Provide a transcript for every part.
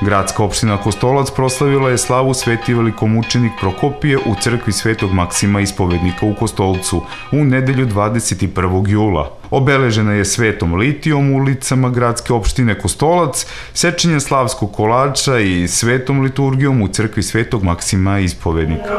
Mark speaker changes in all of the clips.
Speaker 1: Gradska opština Kostolac proslavila je slavu sveti velikomučenik Prokopije u crkvi Svetog Maksima ispovednika u Kostolcu u nedelju 21. jula. Obeležena je svetom litijom u ulicama gradske opštine Kostolac, sečenjem slavskog kolača i svetom liturgijom u crkvi Svetog Maksima ispovednika.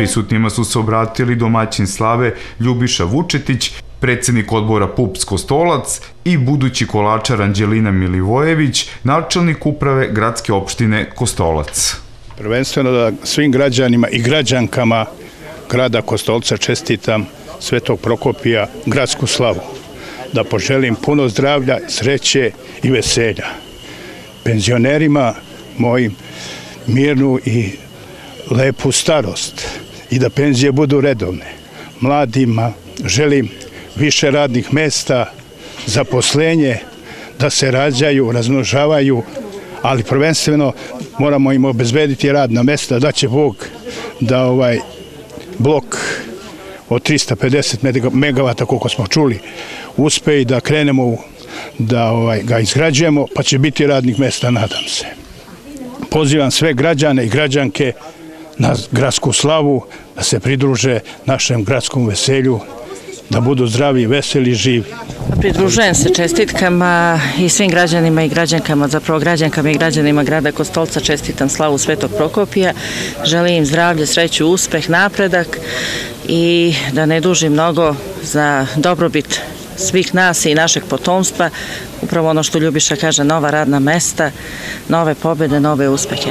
Speaker 1: Prisutnima su se obratili domaćin slave Ljubiša Vučetić, predsednik odbora PUPS Kostolac i budući kolačar Anđelina Milivojević, načelnik uprave gradske opštine Kostolac.
Speaker 2: Prvenstveno da svim građanima i građankama grada Kostolca čestitam Svetog Prokopija gradsku slavu. Da poželim puno zdravlja, sreće i veselja. Penzionerima mojim mirnu i lepu starost i da penzije budu redovne. Mladima želim više radnih mesta, zaposlenje, da se rađaju, razmnožavaju, ali prvenstveno moramo im obezbediti radna mesta, da će Bog da ovaj blok od 350 megavata, koliko smo čuli, uspe i da krenemo da ovaj, ga izgrađujemo, pa će biti radnih mesta, nadam se. Pozivam sve građane i građanke na gradsku slavu, da se pridruže našem gradskom veselju, da budu zdravi, veseli, živi.
Speaker 3: Pridružujem se čestitkama i svim građanima i građankama, zapravo građankama i građanima grada Kostolca čestitam slavu Svetog Prokopija. Želim im zdravlje, sreću, uspeh, napredak i da ne duži mnogo za dobrobit svih nas i našeg potomstva, upravo ono što Ljubiša kaže, nova radna mesta, nove pobede, nove uspehe.